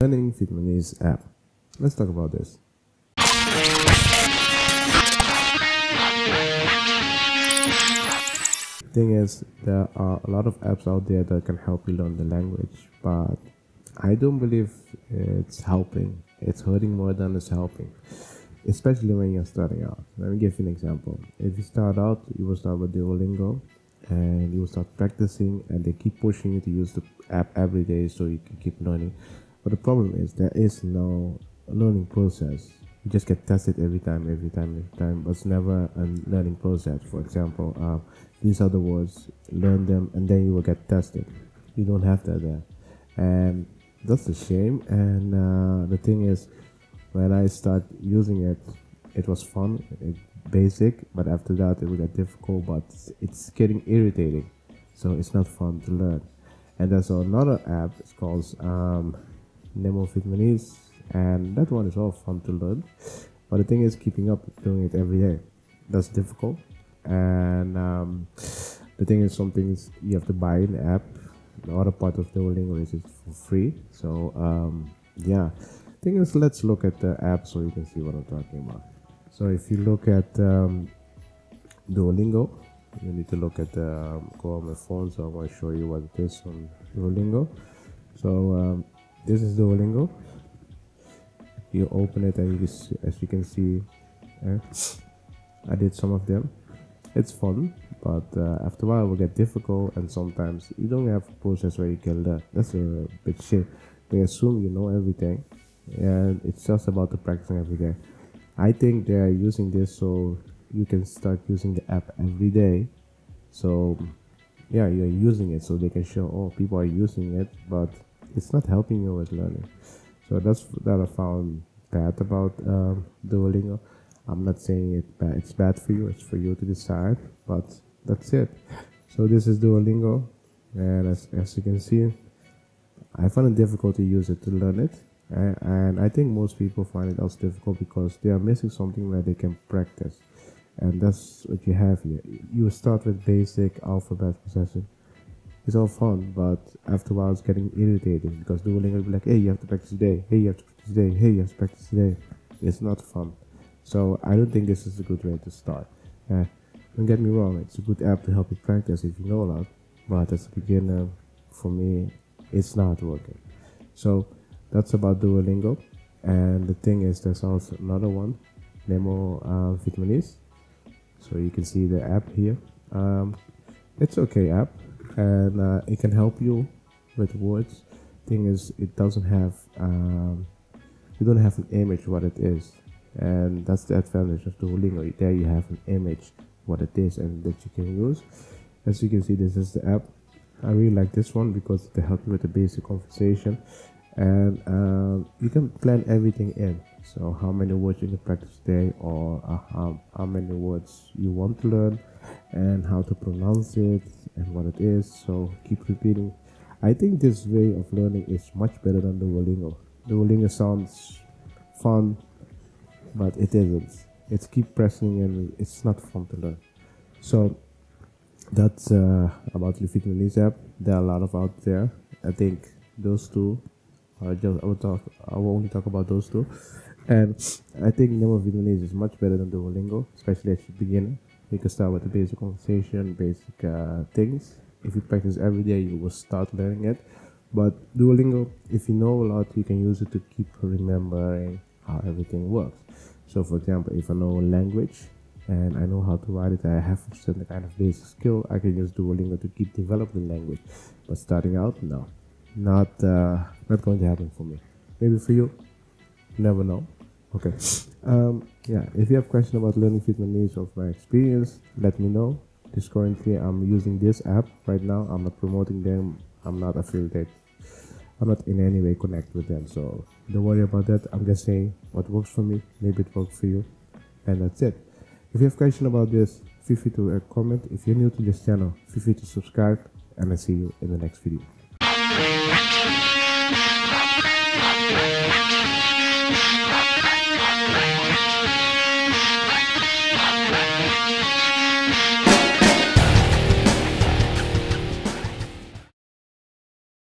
Learning Vietnamese app. Let's talk about this. Thing is, there are a lot of apps out there that can help you learn the language, but I don't believe it's helping. It's hurting more than it's helping, especially when you're starting out. Let me give you an example. If you start out, you will start with Duolingo and you will start practicing, and they keep pushing you to use the app every day so you can keep learning but the problem is there is no learning process. You just get tested every time, every time, every time, but it's never a learning process. For example, uh, these are the words, learn them, and then you will get tested. You don't have that there, and that's a shame. And uh, the thing is, when I start using it, it was fun, it, basic, but after that it will get difficult. But it's getting irritating, so it's not fun to learn. And there's another app. It's called um, Nemo Vietnamese, and that one is all fun to learn. But the thing is, keeping up doing it every day that's difficult. And um, the thing is, some things you have to buy an app. The other part of the Duolingo is for free. So um, yeah, thing is, let's look at the app so you can see what I'm talking about. So if you look at um, Duolingo, you need to look at the um, go on my phone. So I'm going to show you what it is on Duolingo. So um, this is Duolingo. You open it and you just, as you can see eh, I did some of them. It's fun but uh, after a while it will get difficult and sometimes you don't have a process where you can learn. That's a bit shit. They assume you know everything and it's just about the practicing every day. I think they are using this so you can start using the app every day. So yeah you're using it so they can show oh people are using it but it's not helping you with learning. So that's that I found bad about um, Duolingo. I'm not saying it bad, it's bad for you. It's for you to decide. But that's it. So this is Duolingo, and as as you can see, I find it difficult to use it to learn it. And I think most people find it also difficult because they are missing something where they can practice. And that's what you have here. You start with basic alphabet processing it's all fun, but after a while it's getting irritating because Duolingo will be like, hey, you have to practice today, hey, you have to practice today, hey, you have to practice today. It's not fun. So I don't think this is a good way to start. Uh, don't get me wrong, it's a good app to help you practice if you know a lot, but as a beginner, for me, it's not working. So that's about Duolingo. And the thing is, there's also another one, Nemo uh, Vietnamese. So you can see the app here. Um, it's okay app and uh, it can help you with words. Thing is, it doesn't have um, you don't have an image what it is, and that's the advantage of Duolingo. There you have an image what it is and that you can use. As you can see, this is the app. I really like this one because they help you with the basic conversation, and uh, you can plan everything in. So how many words you can practice today, or uh, how, how many words you want to learn, and how to pronounce it, and what it is. So keep repeating. I think this way of learning is much better than Duolingo. Duolingo sounds fun, but it isn't. It's keep pressing and it's not fun to learn. So that's uh, about the Vietnamese app. There are a lot of out there. I think those two. I just I will talk. I will only talk about those two. And I think Nemo Vietnamese is much better than Duolingo, especially as a beginner. You can start with the basic conversation, basic uh, things. If you practice every day, you will start learning it. But Duolingo, if you know a lot, you can use it to keep remembering how everything works. So, for example, if I know a language and I know how to write it, I have a certain kind of basic skill, I can use Duolingo to keep developing language. But starting out, no, not uh, not going to happen for me. Maybe for you, never know. Okay. Um, yeah, if you have questions about learning Vietnamese of my experience, let me know. This currently I'm using this app right now. I'm not promoting them. I'm not affiliated. I'm not in any way connect with them. So don't worry about that. I'm just saying what works for me. Maybe it works for you. And that's it. If you have questions about this, feel free to uh, comment. If you're new to this channel, feel free to subscribe. And I'll see you in the next video.